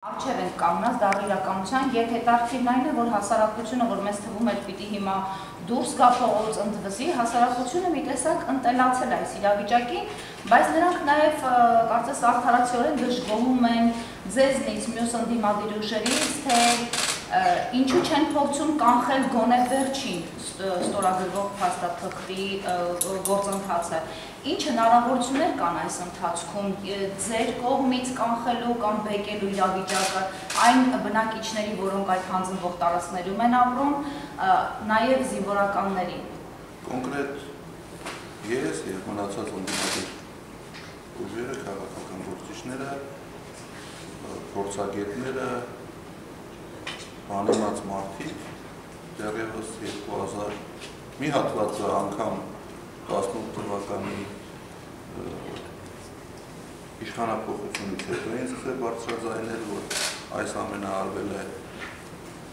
Արչև են կանգնած դառը իրականության եւ հետարքիրն այն է, որ հասարակությունը, որ մեզ թվում էր պիտի հիմա դուրս գա փողոց ընդվզի, հասարակությունը մի տեսակ ընտելացել այս իրավիճակին, բայց նրանք նաեւ կարծես արդարացիորեն դժգոհում են ձեզնից, մյուս ընդդիմադիր ուժերից, թե ինչու չեն փորձում կանխել գոնե վերջին ստորագրվող փաստաթղթի գործընթացը։ Ինչ հնարավորություններ կան այս ընթացքում ձեր կողմից կանխելու կամ բեկելու իրավիճակը այն բնակիչների, որոնք այդ հանձնվող տարածքներում են ապրում, նաև զինվորականների։ Կոնկրետ ես եւ մնացած ընդդիմադիր ուժերը, քաղաքական գործիչները, փորձագետները բանիմաց մարդիկ դեռևս 2000 մի հատվածը անգամ 18 թվականի իշխանապողությունից հետո են սկսել բարձրաձայնել, որ այս ամենը արվել է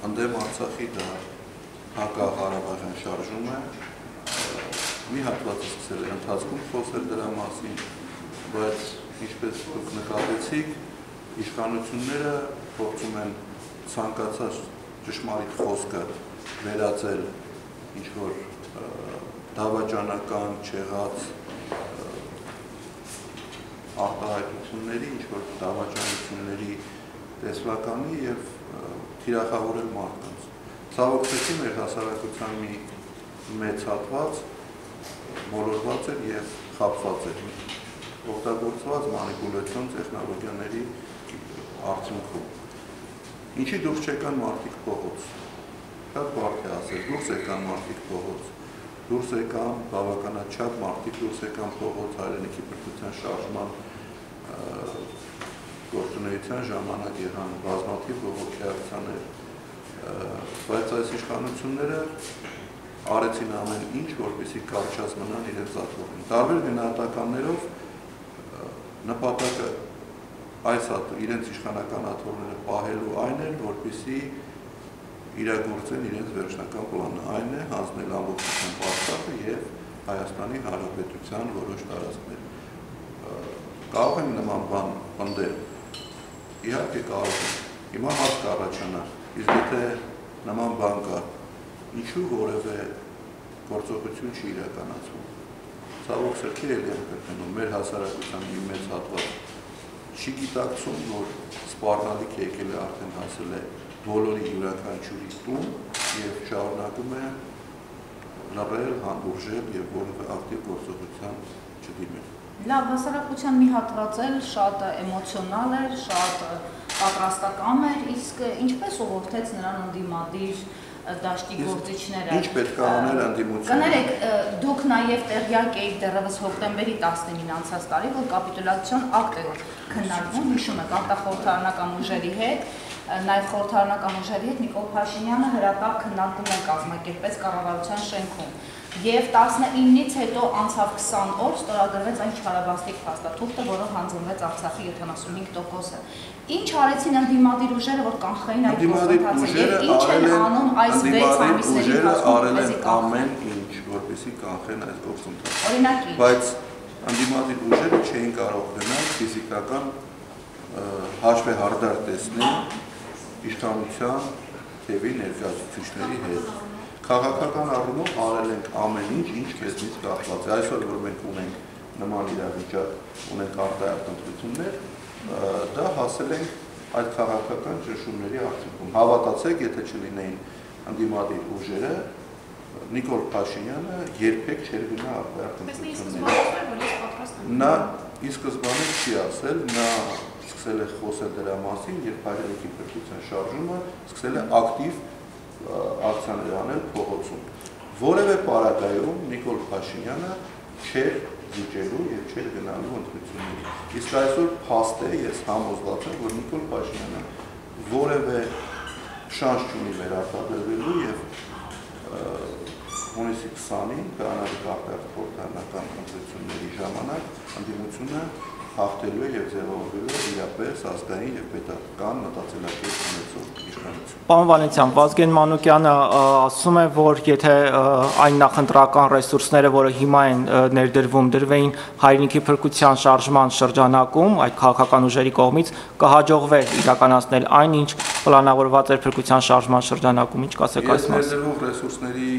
ընդդեմ Արցախի դա հակաղարաբաղյան շարժում է, մի հատվածը սկսել է ընթացքում խոսել դրա մասին, բայց ինչպես դուք նկատեցիք, իշխանությունները փորձում են ցանկացած ճշմարիտ խոսքը վերածել ինչ որ դավաճանական չեղած արտահայտությունների, ինչ որ դավաճանությունների տեսլականի եւ թիրախավորել մարդկանց։ Ցավոքսեցի մեր հասարակության մի մեծ հատված մոլորված էր եւ խապված էր օգտագործված մանիպուլյացիոն տեխնոլոգիաների արդյունքում Ինչի դուրս չեկան մարդիկ փողոց։ Շատ բարդ է ասել, դուրս եկան մարդիկ փողոց։ Դուրս եկան բավականաչափ մարդիկ դուրս եկան փողոց հայրենիքի բրդության շարժման գործունեության ժամանակ եղան բազմաթիվ բողոքի ակցիաներ, բայց այս իշխանությունները արեցին ամեն ինչ, որպեսզի կարճած մնան իրենց զատվորին։ Տարբեր գնահատականներով նպատակը այս իրենց իշխանական աթոռները պահելու այն էր, որպիսի իրագործեն իրենց վերջնական պլանը, այն է հանձնել ամբողջական պարտքը եւ Հայաստանի Հանրապետության որոշ տարածքներ։ Կարող են նման բան պնդել։ Իհարկե կարող են։ Հիմա հարց կառաջանա, իսկ եթե նման բան կա, ինչու որևէ գործողություն չի իրականացվում։ Ցավոք սրտի էլ եմ կրկնում, մեր հասարակության մի մեծ հատված չի գիտակցում, որ սպառնալիք եկել է արդեն հասել է բոլորի յուրաքանչյուրի տուն եւ շարունակում է լռել, հանդուրժել եւ որևէ ակտիվ գործողության չդիմել։ Լավ, հասարակության մի հատված էլ շատ էմոցիոնալ էր, շատ պատրաստական էր, իսկ ինչպես ուղղորդեց նրան ընդդիմադիր դաշտի գործիչները։ Ինչ պետք է անել անդիմությունը։ Կներեք, դուք նաև տեղյակ եք դեռևս հոկտեմբերի 19-ին անցած տարի, որ կապիտուլյացիոն ակտ է քննարկվում, հիշում եք, արտախորհրդարանական ուժերի հետ, նաև խորհրդարանական ուժերի հետ Նիկոլ Փաշինյանը հրատապ քննարկում են կազմակերպեց կառավարության շենքում եւ 19-ից հետո անցավ 20 օր ստորագրվեց այն չարաբաստիկ փաստաթուղթը, որով հանձնվեց Արցախի 75%-ը։ Ինչ արեցին ընդդիմադիր ուժերը, որ կանխային այդ գործընթացը եւ ինչ են անում այս 6 ամիսների են ամեն ինչ, որպեսզի կանխեն այս գործընթացը։ Օրինակ Բայց ընդդիմադիր ուժերը չէին կարող գնալ ֆիզիկական հաշվեհարդար տեսնել իշխանության թևի ներկայացուցիչների հետ Քաղաքական առումով արել ենք ամեն ինչ, ինչ քեզնից կախված է։ Այսօր որ մենք ունենք նման իրավիճակ, ունենք արտահայտ ընտրություններ, դա հասել ենք այդ քաղաքական ճնշումների արդյունքում։ Հավատացեք, եթե չլինեին ընդդիմադիր ուժերը, Նիկոլ Փաշինյանը երբեք չէր գնա արտահայտ ընտրությունների։ Նա ի սկզբանե չի ասել, նա սկսել է խոսել դրա մասին, երբ հայրենիքի պետության շարժումը սկսել է ակտիվ ակցիաներ անել փողոցում։ Որևէ պարագայում Նիկոլ Փաշինյանը չէր զիջելու եւ չէր գնալու ընտրությունների։ Իսկ այսօր փաստ է, ես համոզված եմ, որ Նիկոլ Փաշինյանը որևէ շանս չունի վերարտադրվելու եւ հունիսի 20-ին կանալի կարտար խորհրդանական ընտրությունների ժամանակ ընդդիմությունը հաղթելու է եւ ձևավորելու իրապես ազգային եւ պետական մտածելակերպ ունեցող իշխանություն Պարոն Վալենտյան, Վազգեն Մանուկյանը ասում է, որ եթե այն նախընտրական ռեսուրսները, որը հիմա են ներդրվում, դրվեին հայրենիքի փրկության շարժման շրջանակում այդ քաղաքական ուժերի կողմից, կհաջողվեր իրականացնել այն, ինչ պլանավորված էր փրկության շարժման շրջանակում, ինչ կասեք այս մասին։ Ես ներդրող ռեսուրսների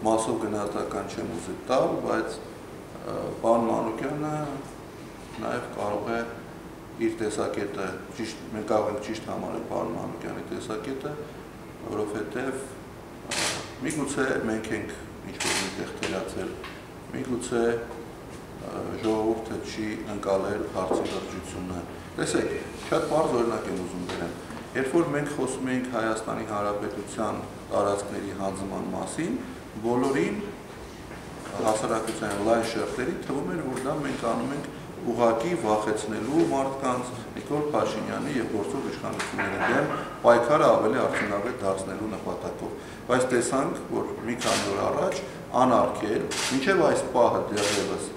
մասով գնահատական չեմ ուզի տալ, բայց պարոն Մանուկյանը նաև կարող է իր տեսակետը ճիշտ մենք կարող ենք ճիշտ համարել պարոն Մանուկյանի տեսակետը, որովհետև միգուցե մենք ենք ինչ-որ միտեղ թերացել, միգուցե ժողովուրդը չի ընկալել հարցի լրջությունը։ Տեսեք, շատ բարձ օրինակ եմ ուզում բերեմ։ Երբ որ մենք խոսում ենք Հայաստանի Հանրապետության տարածքների հանձնման մասին, բոլորին հասարակության լայն շերտերի թվում էր, որ դա մենք անում ենք ուղակի վախեցնելու մարդկանց Նիկոլ Փաշինյանի եւ գործող իշխանությունների դեմ պայքարը ավելի արդյունավետ դարձնելու նպատակով։ Բայց տեսանք, որ մի քանի օր առաջ անարգել, ինչեւ այս պահը դեռևս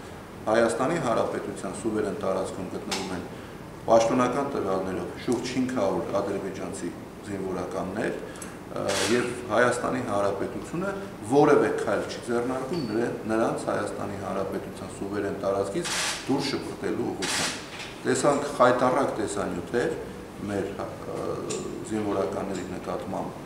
Հայաստանի Հանրապետության սուվերեն տարածքում գտնվում են պաշտոնական տվյալներով շուրջ 500 ադրբեջանցի զինվորականներ, եւ Հայաստանի Հանրապետությունը որևէ քայլ չի ձեռնարկում նրանց Հայաստանի Հանրապետության սուվերեն տարածքից դուրս շփոթելու ուղղությամբ։ Տեսանք խայտարակ տեսանյութեր մեր զինվորականների նկատմամբ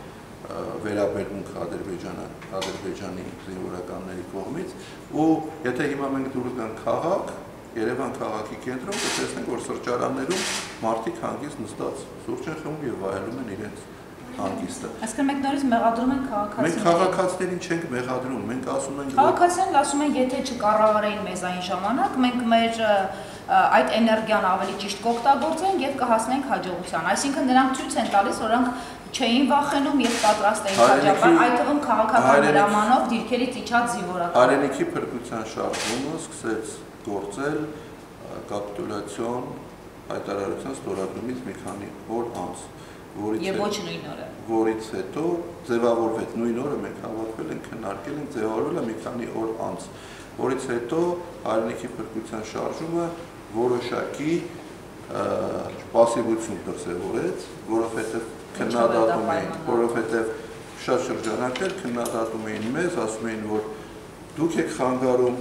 վերաբերմունք Ադրբեջանը, Ադրբեջանի զինվորականների կողմից ու եթե հիմա մենք դուրս գանք քաղաք, Երևան քաղաքի կենտրոն, կտեսնենք, որ սրճարաններում մարդիկ հանգիստ նստած սուրճ են խմում եւ վայելում են իրենց հանգիստը։ Այսինքն մենք նորից մեղադրում ենք քաղաքացիներին։ Մենք քաղաքացիներին չենք մեղադրում, մենք ասում ենք Քաղաքացիներն ասում են, եթե չկառավարեին մեզ այն ժամանակ, մենք մեր այդ էներգիան ավելի ճիշտ կօգտագործենք եւ կհասնենք հաջողության։ Այսինքն նրանք ցույց են տալիս, որ նրանք չէին վախենում եւ պատրաստ էին հաջողական, այդ թվում քաղաքական հրամանով դիրքերից իջած զինվորական։ Հայրենիքի փրկության շարժումը սկսեց գործել կապիտուլյացիոն հայտարարության ստորագրումից մի քանի օր անց որից եւ ոչ նույն օրը որից հետո ձևավորվեց նույն օրը մենք հավաքվել ենք քննարկել ենք ձևավորվել է մի քանի օր անց որից հետո հայրենիքի փրկության շարժումը որոշակի պասիվություն դրսևորեց որովհետեւ քննադատում էին որովհետեւ շատ շրջանակներ քննադատում էին մեզ ասում էին որ դուք եք խանգարում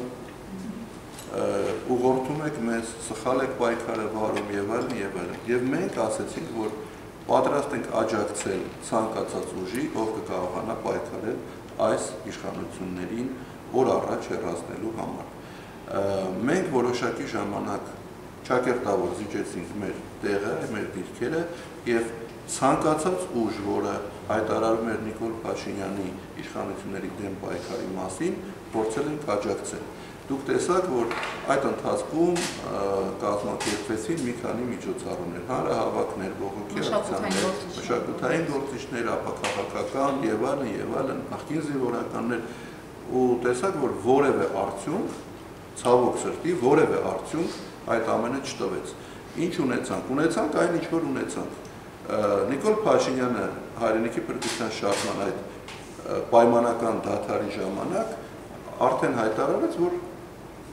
ուղղորդում եք մեզ սխալ եք պայքարը վարում եւ այլն եւ այլն եւ մենք ասացինք որ պատրաստ ենք աջակցել ցանկացած ուժի, ով կկարողանա պայքարել այս իշխանություններին օր առաջ հեռացնելու համար։ Մենք որոշակի ժամանակ ճակերտավոր զիջեցինք մեր տեղը, մեր դիրքերը եւ ցանկացած ուժ, որը հայտարարում էր Նիկոլ Փաշինյանի իշխանությունների դեմ պայքարի մասին, փորձել ենք աջակցել Դուք տեսաք, որ այդ ընթացքում կազմակերպվեցին մի քանի միջոցառումներ, հանրահավաքներ, բողոքի ակցիաներ, մշակութային գործիչներ, ապակաղակական եւ այլն եւ այլն, աղքին զինվորականներ ու տեսաք, որ որևէ արդյունք, ցավոք սրտի, որևէ արդյունք այդ ամենը չտվեց։ Ինչ ունեցանք։ Ունեցանք այն, ինչ որ ունեցանք։ Նիկոլ Փաշինյանը հայրենիքի փրկության շարժման այդ պայմանական դաթարի ժամանակ արդեն հայտարարեց, որ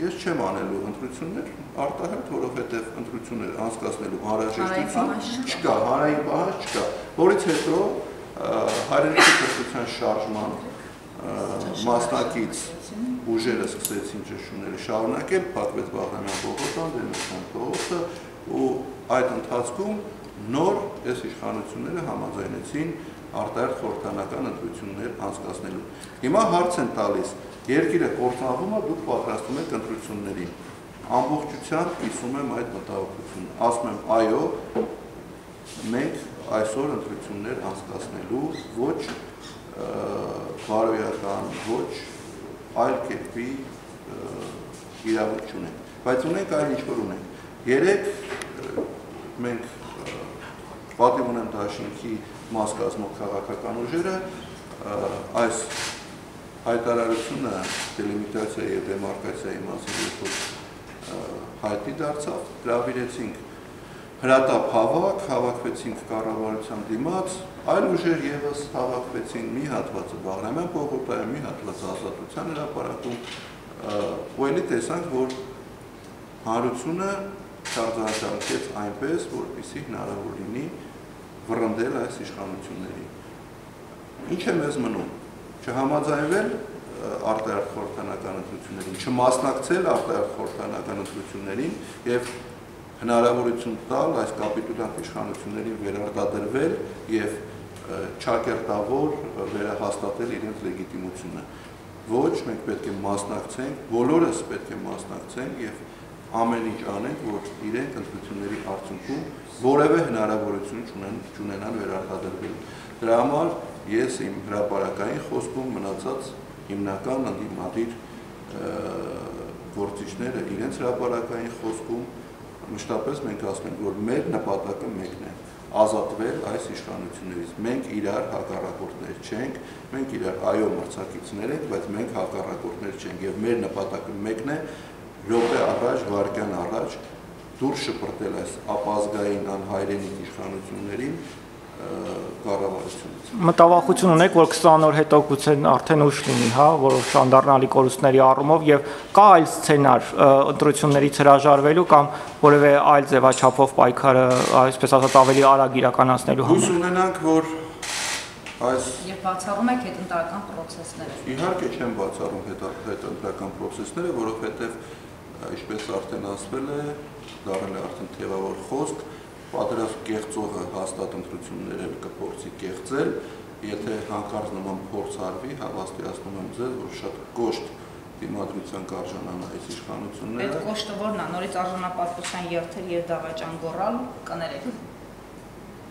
Ես չեմ անելու ընտրություններ արտահայտ, որովհետև ընտրություններ անցկացնելու անհրաժեշտություն չկա, հանրային պահանջ չկա, որից հետո հայրենիքի կրթության շարժման մասնակից ուժերը սկսեցին ճշումները շարունակել, փակվեց Բաղրամյան փողոցան, Դեմիրճան փողոցը ու այդ ընթացքում նոր այս իշխանությունները համաձայնեցին արտահերթ խորհրդանական ընտրություններ անցկացնելու։ Հիմա հարց են տալիս, երկիրը կորցնվում է, դուք պատրաստում եք ընտրություններին։ Ամբողջությամբ իսում եմ այդ մտահոգությունը։ Ասում եմ, այո, մենք այսօր ընտրություններ անցկացնելու ոչ բարոյական, ոչ այլ կերպի իրավունք չունենք, բայց ունենք այն ինչ որ ունենք։ Երեք մենք պատիվ ունեմ դաշինքի մաս կազմող քաղաքական ուժերը այս հայտարարությունը դելիմիտացիայի եւ դեմարկացիայի մասին երբ հայտի դարձավ, հրավիրեցինք. Հրատապ հավաք, հավաքվեցինք կառավարության դիմաց, այլ ուժեր եւս հավաքվեցին մի հատվածը Բաղրամյան փողոցայում, մի հատվածը Ազատության հրապարակում, ու ելի տեսանք, որ հանրությունը շարժանցանքեց այնպես, որպեսզի հնարավոր լինի վռնդել այս իշխանություններին։ Ինչ է մեզ մնում։ Չհամաձայնվել արտահերթ խորհրդանական ընտրություններին, չմասնակցել արտահերթ խորհրդանական ընտրություններին եւ հնարավորություն տալ այս կապիտուլյանտ իշխանություններին վերարտադրվել եւ չակերտավոր վերահաստատել իրենց լեգիտիմությունը։ Ոչ, մենք պետք է մասնակցենք, բոլորս պետք է մասնակցենք եւ ամեն ինչ անենք, որ իրենք ընտրությունների արդյունքում որևէ հնարավորություն չունեն չունենան վերարտադրվել։ Դրա համար ես իմ հրապարակային խոսքում մնացած հիմնական ընդդիմադիր գործիչները իրենց հրապարակային խոսքում մշտապես մենք ասում ենք, որ մեր նպատակը մեկն է ազատվել այս իշխանություններից։ Մենք իրար հակառակորդներ չենք, մենք իրար այո մրցակիցներ ենք, բայց մենք հակառակորդներ չենք եւ մեր նպատակը մեկն է րոպե առաջ, վարկյան առաջ դուրս շպրտել այս ապազգային անհայրենիք իշխանություններին կառավարությունից։ Մտավախություն ունեք, որ 20 օր հետո գուցե արդեն ուշ լինի, հա, որով շանդառնալի կորուստների առումով եւ կա այլ սցենար ընտրություններից հրաժարվելու կամ որևէ այլ ձևաչափով պայքարը, այսպես ասած, ավելի արագ իրականացնելու համար։ Հույս ունենանք, որ այս եւ բացառում եք հետընտրական process-ները։ Իհարկե չեմ բացառում հետընտրական process-ները, որովհետեւ ինչպես արդեն ասվել է, դառել է արդեն թևավոր խոսք, պատերազմ կեղծողը հաստատ ընտրությունները կփորձի կեղծել, եթե հանկարծ նման փորձ արվի, հավաստիացնում եմ ձեզ, որ շատ կոշտ դիմադրության կարժանանա այս իշխանությունները։ Այդ կոշտը որն է, նորից արժանապատվության երթեր եւ դավաճան գոռալ կներեք։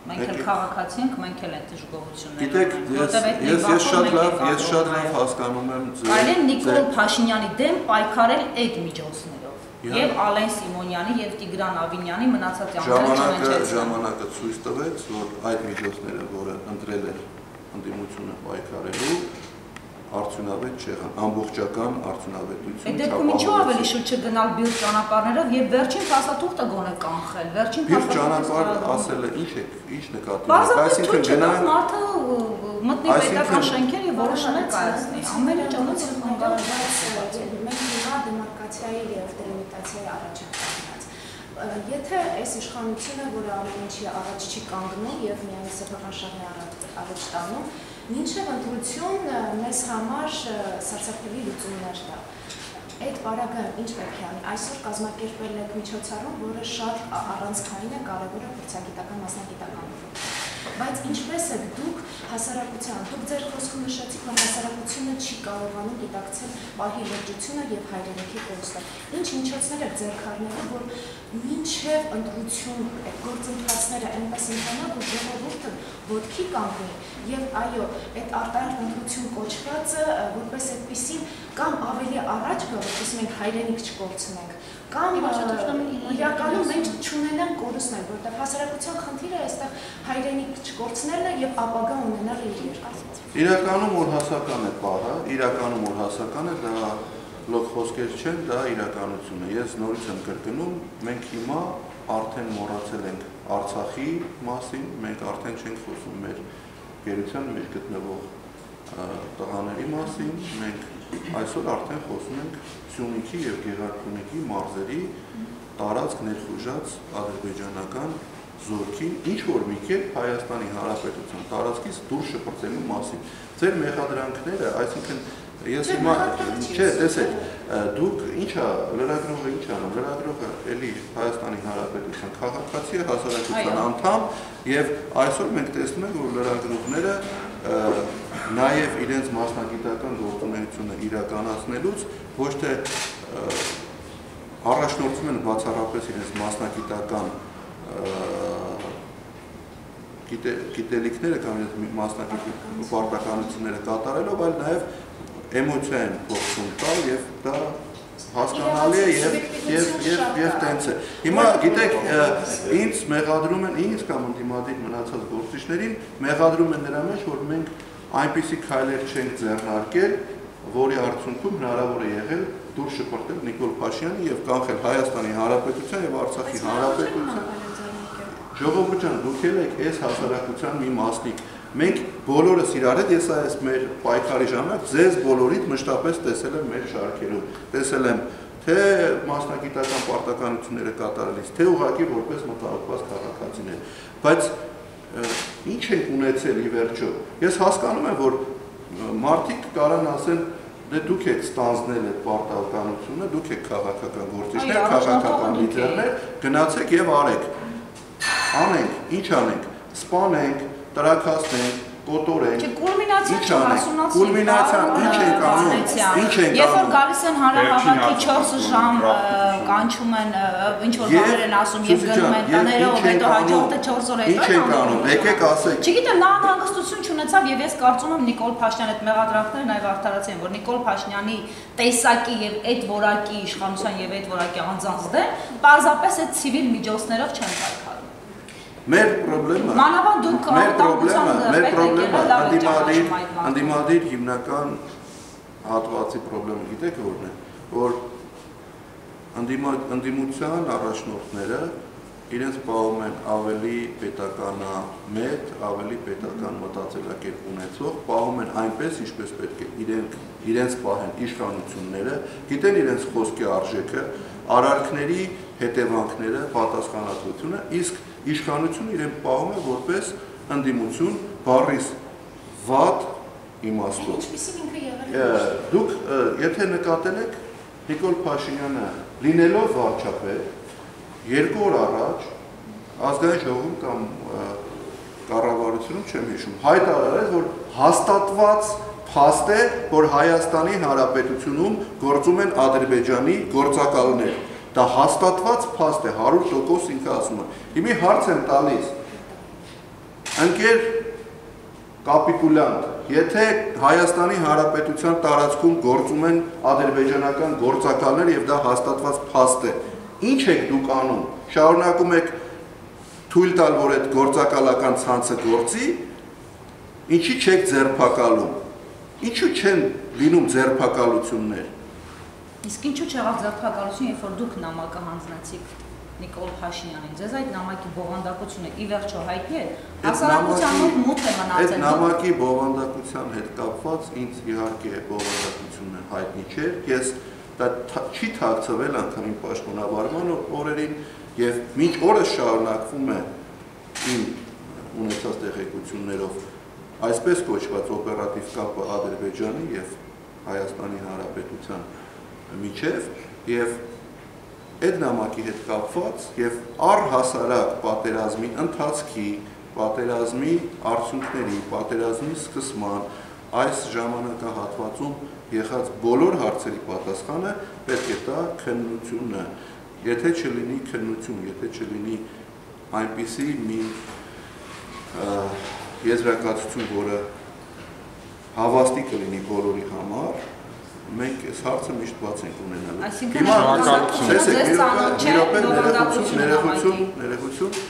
Մենք էլ քաղաքացի ենք, մենք էլ այդ դժգոհությունները։ Գիտեք, ես ես ես շատ լավ, ես շատ լավ հասկանում եմ ձեր։ Այլեն Նիկոլ Փաշինյանի դեմ պայքարել այդ միջոցներ եւ Ալեն Սիմոնյանի եւ Տիգրան Ավինյանի մնացած ժամանակը ժամանակը ցույց տվեց, որ այդ միջոցները, որը ընտրել էր ընդդիմությունը պայքարելու, արդյունավետ չեղան, ամբողջական արդյունավետություն չապահովեցին։ Այդ դեպքում ինչու ավելի շուտ չգնալ բիլ ճանապարհներով եւ վերջին փաստաթուղթը գոնե կանխել։ Վերջին փաստաթուղթը ասել է, ինչ է, ինչ նկատի ունեք, այսինքն գնանք մարդը մտնի պետական շենքեր եւ որոշումներ կայացնի։ Ամեն ինչ անց խանգարված մենք դեմոկրատիայի եւ դելիմիտացիայի առաջ ենք կանգնած։ Եթե այս իշխանությունը, որը ամեն ինչի առաջ չի կանգնում եւ միայն սեփական շահի առաջ տանում, Մինչև ընտրություն մեզ համար սարսափելի լուծումներ տա։ Այդ բարակը ինչ պետք է անի։ Այսօր կազմակերպել եք միջոցառում, որը շատ առանցքային է, կարևոր է փորձագիտական մասնագիտական բայց ինչպես եք դուք հասարակության, դուք ձեր խոսքում նշեցիք, որ հասարակությունը չի կարողանում դիտակցել պահի լրջությունը եւ հայրենիքի կորստը։ Ինչ միջոցներ եք ձեռք առնելու, որ մինչև ընտրություն այդ գործընթացները այնպես ընթանան, որ ժողովուրդը ոտքի կանգնի եւ այո, այդ արտահայտ ընտրություն կոչվածը որպես այդպեսին կամ ավելի առաջ գա, որպես մենք հայրենիք չկորցնենք, կամ իրականում մենք չունենանք կորուստներ, որտեղ հասարակության խնդիրը այստեղ հայրենիք չկորցնելն է եւ ապագա ունենալ իր երկրում։ Իրականում որ հասական է պահը, իրականում որ հասական է դա լոկ խոսքեր չեն, դա իրականություն է։ Ես նորից եմ կրկնում, մենք հիմա արդեն մոռացել ենք Արցախի մասին, մենք արդեն չենք խոսում մեր գերության մեջ գտնվող տղաների մասին, մենք այսօր արդեն խոսում ենք Սյունիքի եւ Գեղարքունիքի մարզերի տարածք ներխուժած ադրբեջանական զորքին ինչ որ մի կերպ Հայաստանի Հանրապետության տարածքից դուրս շպրտելու մասին։ Ձեր մեղադրանքները, այսինքն ես հիմա չէ, տեսեք, դուք ինչա լրագրողը ինչ անում, լրագրողը էլի Հայաստանի Հանրապետության քաղաքացի է, հասարակության անդամ եւ այսօր մենք տեսնում ենք, որ լրագրողները նաև իրենց մասնագիտական գործունեությունը իրականացնելուց ոչ թե առաջնորդվում են բացառապես իրենց մասնագիտական գիտելիքները կամ իրենց մասնագիտական պարտականությունները կատարելով, այլ նաև էմոցիա են փոխում տալ եւ դա հասկանալի է եւ եւ եւ եւ տենց է։ Հիմա գիտեք, ինձ մեղադրում են ինձ կամ ընդդիմադիր մնացած գործիչներին, մեղադրում են նրա մեջ, որ մենք այնպիսի քայլեր չենք ձեռնարկել, որի արդյունքում հնարավոր է եղել դուրս շպրտել Նիկոլ Փաշինյանը եւ կանխել Հայաստանի Հանրապետության եւ Արցախի Հանրապետության Ժողովուրդ ջան, դուք եք այս հասարակության մի մասնիկ։ Մենք բոլորս իրար հետ ես այս մեր պայքարի ժամանակ ձեզ բոլորիդ մշտապես տեսել եմ մեր շարքերում։ Տեսել եմ թե մասնագիտական պարտականությունները կատարելիս, թե ուղղակի որպես մտահոգված քաղաքացիներ։ Բայց ինչ ենք ունեցել ի վերջո։ Ես հասկանում եմ, որ մարդիկ կարան ասեն դե դուք եք ստանձնել այդ պարտականությունը, դուք եք քաղաքական գործիչներ, քաղաքական լիդերներ, գնացեք եւ արեք։ Անենք, ինչ անենք։ Սպանենք, տրակացնենք, կոտորենք։ Չէ, կուլմինացիա Ինչ չէ, անենք։ հասունացում։ Կուլմինացիան ինչ ենք անում, ինչ ենք Երբ որ գալիս են հանրահավաքի 4 ժամ կանչում են ինչ որ բաներ են ասում եւ գնում են տներով, հետո հաջորդը 4 օր հետո ինչ ենք անում, եկեք ասեք։ Չգիտեմ, նա անհանգստություն չունեցավ եւ ես կարծում եմ Նիկոլ Փաշինյանը այդ մեղադրանքներն այլ արդարացին, որ Նիկոլ Փաշինյանի տեսակի եւ այդ որակի իշխանության եւ այդ որակի անձանց դեմ պարզապես այդ ցիվիլ միջոցներով չեն պայքարում։ Մեր խնդրեմը Մանավանդ դուք խնդրեմը, մեր խնդրեմը անդիմադիր, անդիմադիր հիմնական հատվածի խնդրեմը գիտեք որն է, որ անդիմության առաջնորդները իրենց պահում են ավելի պետականամետ, ավելի պետական մտածելակերպ ունեցող, պահում են այնպես, ինչպես պետք է իրենք իրենց պահեն իշխանությունները, գիտեն իրենց խոսքի արժեքը, արարքների հետևանքները, պատասխանատվությունը, իսկ իշխանությունը իրեն պահում է որպես ընդդիմություն բառիս վատ իմաստով։ Դուք եթե նկատել եք Նիկոլ Փաշինյանը լինելով վարչապետ երկու օր առաջ ազգային ժողովում կամ կառավարությունում չեմ հիշում հայտարարել որ հաստատված փաստ է որ Հայաստանի Հանրապետությունում գործում են Ադրբեջանի գործակալներ դա հաստատված փաստ է 100% ինքը ասում է հիմի հարց եմ տալիս ընկեր կապիտուլյանտ, եթե Հայաստանի Հանրապետության տարածքում գործում են ադրբեջանական գործակալներ եւ դա հաստատված փաստ է, ինչ եք դուք անում։ Շարունակում եք թույլ տալ, որ այդ գործակալական ցանցը գործի, ինչի չեք ձերբակալում։ Ինչու չեն լինում ձերբակալություններ։ Իսկ ինչու չեղավ ձերբակալություն, երբ որ դուք նամակը հանձնեցիք Նիկոլ Փաշինյանին։ Ձեզ այդ նամակի բովանդակությունը ի վերջո հայտնի է։ Այդ Հասարակության նամակի- մոտ է Այդ մնացել։ նամակի բովանդակության հետ կապված ինձ իհարկե բովանդակությունը հայտնի չէ։ Ես դա չի թաքցվել անգամ իմ պաշտոնավարման օրերին եւ մինչ օրս շարունակվում է իմ ունեցած տեղեկություններով այսպես կոչված օպերատիվ կապը Ադրբեջանի եւ Հայաստանի Հանրապետության միջև եւ այդ նամակի հետ կապված եւ առհասարակ պատերազմի ընթացքի, պատերազմի արդյունքների, պատերազմի սկսման այս ժամանակահատվածում եղած բոլոր հարցերի պատասխանը պետք է տա քննությունը։ Եթե չլինի քննություն, եթե չլինի այնպիսի մի եզրակացություն, որը հավաստի կլինի բոլորի համար, մենք այս հարցը միշտ բաց ենք ունենալու։ Այսինքն նամակի։ ներողություն, ներողություն։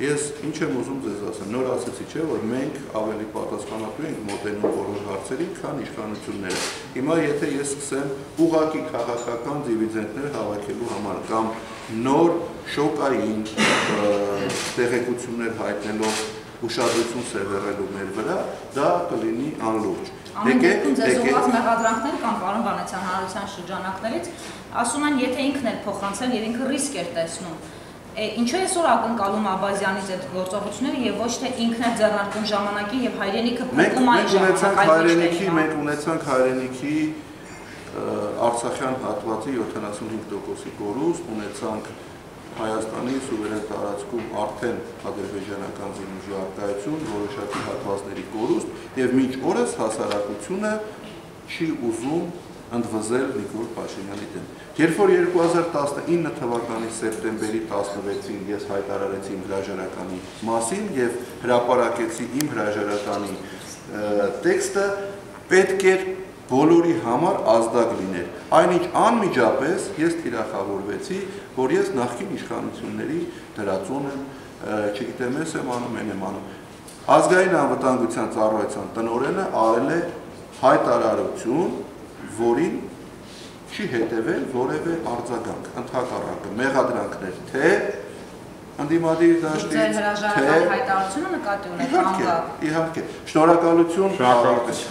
Ես ինչ եմ ուզում ձեզ ասել, նոր ասացի չէ, որ մենք ավելի պատասխանատու ենք մոտենում բոլոր հարցերին, քան իշխանությունները։ Հիմա եթե ես սկսեմ ուղակի քաղաքական դիվիդենտներ հավաքելու համար կամ նոր շոկային տեղեկություններ հայտնելով ուշադրություն սևեռելու մեր վրա, դա կլինի անլուրջ։ Ամեն դեպքում ձեզ ուղղված մեղադրանքներ կամ պարոն Վանեցյան հանրության շրջանակներից ասում են, եթե ինքն էլ փոխանցել եւ ինքը ռիսկ էր տեսնում։ Ինչու է այսօր ակնկալում Աբազյանից այդ գործողությունները եւ ոչ թե ինքն է ձեռնարկում ժամանակի եւ հայրենիքը Մենք փոխում այն մենք ունեցանք ժամանակ այդ հայրենիքի, մենք ունեցանք հայրենիքի Արցախյան հատվածի 75%-ի կորուստ, ունեցանք Հայաստանի սուվերեն տարածքում արդեն ադրբեջանական զինուժի արկայություն, որոշակի հատվածների կորուստ եւ մինչ օրս հասարակությունը չի ուզում ընդվզել Նիկոլ Փաշինյանի դեմ։ Երբ որ 2019 թվականի սեպտեմբերի 16-ին ես հայտարարեցի իմ հրաժարականի մասին եւ հրապարակեցի իմ հրաժարականի տեքստը, պետք էր բոլորի համար ազդակ լիներ։ Այնինչ անմիջապես ես թիրախավորվեցի, որ ես նախկին իշխանությունների դրածոն եմ, չգիտեմ, ես եմ անում, են եմ անում։ Ազգային անվտանգության ծառայության տնօրենը արել է հայտարարություն, որին չի հետևել որևէ արձագանք, ընդհակառակը մեղադրանքներ, թե ընդդիմադիր Ձեր դաշտից, հրաժարական հայտարարությունը նկատի ունեք Իհարկե, կանգ իհարկե։ Շնորհակալություն։ Շնորհակալություն։